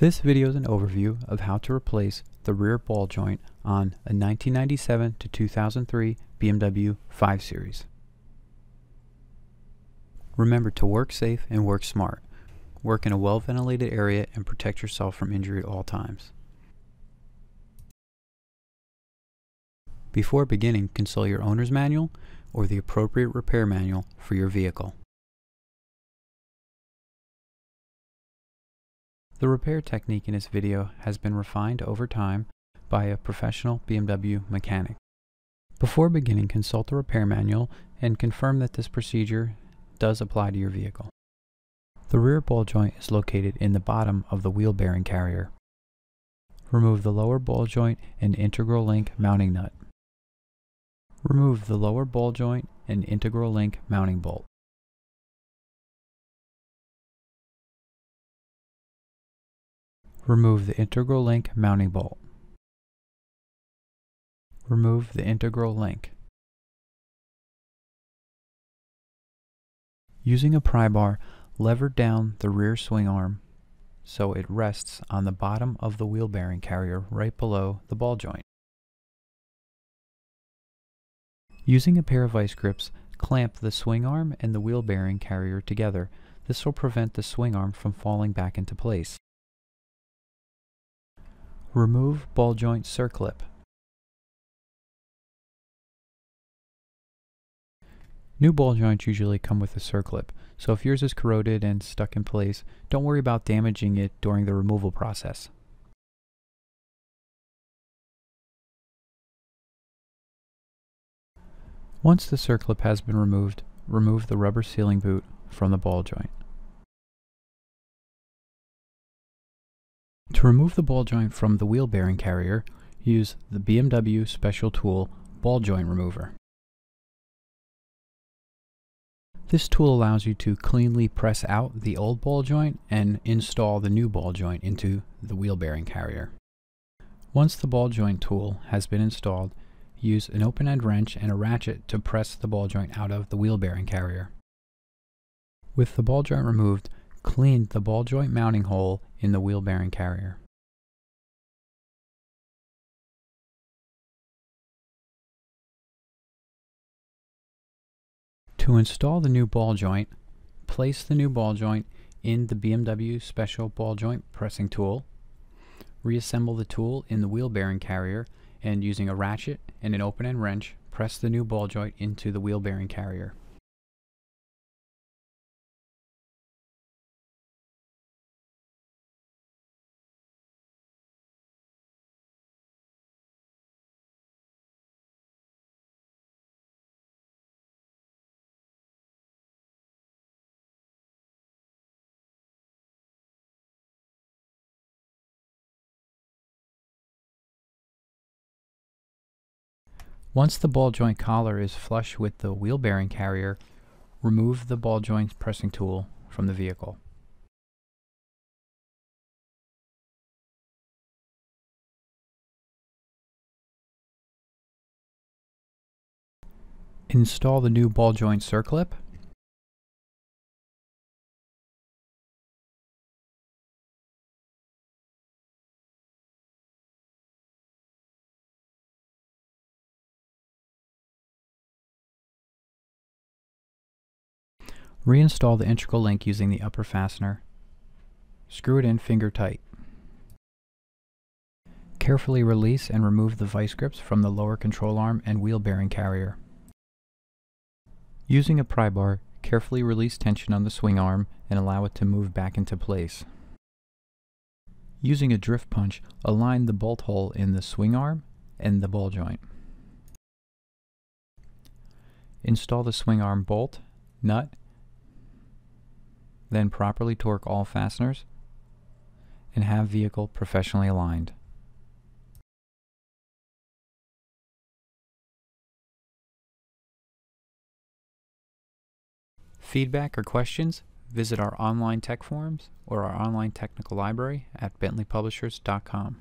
This video is an overview of how to replace the rear ball joint on a 1997 to 2003 BMW 5 Series. Remember to work safe and work smart. Work in a well ventilated area and protect yourself from injury at all times. Before beginning, consult your owner's manual or the appropriate repair manual for your vehicle. The repair technique in this video has been refined over time by a professional BMW mechanic. Before beginning, consult the repair manual and confirm that this procedure does apply to your vehicle. The rear ball joint is located in the bottom of the wheel bearing carrier. Remove the lower ball joint and integral link mounting nut. Remove the lower ball joint and integral link mounting bolt. Remove the integral link mounting bolt. Remove the integral link. Using a pry bar, lever down the rear swing arm so it rests on the bottom of the wheel bearing carrier right below the ball joint. Using a pair of vice grips, clamp the swing arm and the wheel bearing carrier together. This will prevent the swing arm from falling back into place. Remove ball joint circlip. New ball joints usually come with a circlip, so if yours is corroded and stuck in place, don't worry about damaging it during the removal process. Once the circlip has been removed, remove the rubber sealing boot from the ball joint. To remove the ball joint from the wheel bearing carrier, use the BMW Special Tool Ball Joint Remover. This tool allows you to cleanly press out the old ball joint and install the new ball joint into the wheel bearing carrier. Once the ball joint tool has been installed, use an open-end wrench and a ratchet to press the ball joint out of the wheel bearing carrier. With the ball joint removed, clean the ball joint mounting hole in the wheel bearing carrier. To install the new ball joint, place the new ball joint in the BMW Special Ball Joint Pressing Tool. Reassemble the tool in the wheel bearing carrier and using a ratchet and an open-end wrench, press the new ball joint into the wheel bearing carrier. Once the ball joint collar is flush with the wheel bearing carrier, remove the ball joint pressing tool from the vehicle. Install the new ball joint circlip Reinstall the integral link using the upper fastener. Screw it in finger tight. Carefully release and remove the vice grips from the lower control arm and wheel bearing carrier. Using a pry bar, carefully release tension on the swing arm and allow it to move back into place. Using a drift punch, align the bolt hole in the swing arm and the ball joint. Install the swing arm bolt, nut, then properly torque all fasteners, and have vehicle professionally aligned. Feedback or questions? Visit our online tech forums or our online technical library at bentleypublishers.com.